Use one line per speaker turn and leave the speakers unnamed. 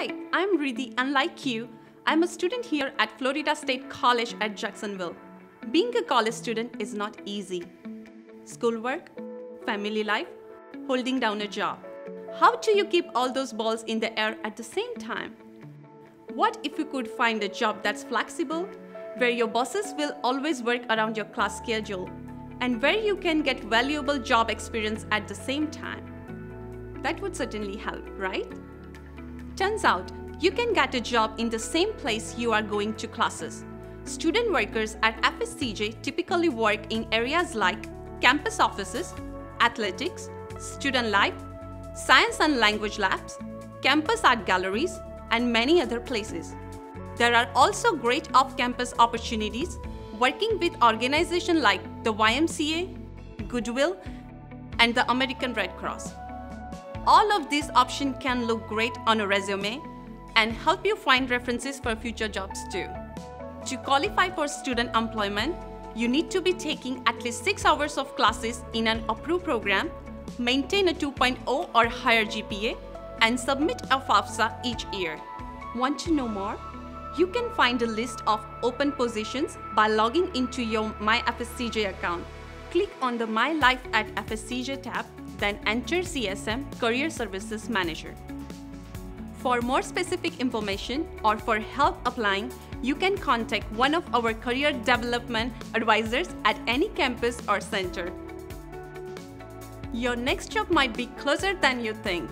I'm Riddhi, and like you, I'm a student here at Florida State College at Jacksonville. Being a college student is not easy. Schoolwork, family life, holding down a job. How do you keep all those balls in the air at the same time? What if you could find a job that's flexible, where your bosses will always work around your class schedule, and where you can get valuable job experience at the same time? That would certainly help, right? Turns out, you can get a job in the same place you are going to classes. Student workers at FSCJ typically work in areas like campus offices, athletics, student life, science and language labs, campus art galleries, and many other places. There are also great off-campus opportunities working with organizations like the YMCA, Goodwill, and the American Red Cross. All of these options can look great on a resume and help you find references for future jobs too. To qualify for student employment, you need to be taking at least 6 hours of classes in an approved program, maintain a 2.0 or higher GPA, and submit a FAFSA each year. Want to know more? You can find a list of open positions by logging into your MyFSCJ account. Click on the My Life at FSCJ tab, then enter CSM Career Services Manager. For more specific information or for help applying, you can contact one of our career development advisors at any campus or center. Your next job might be closer than you think.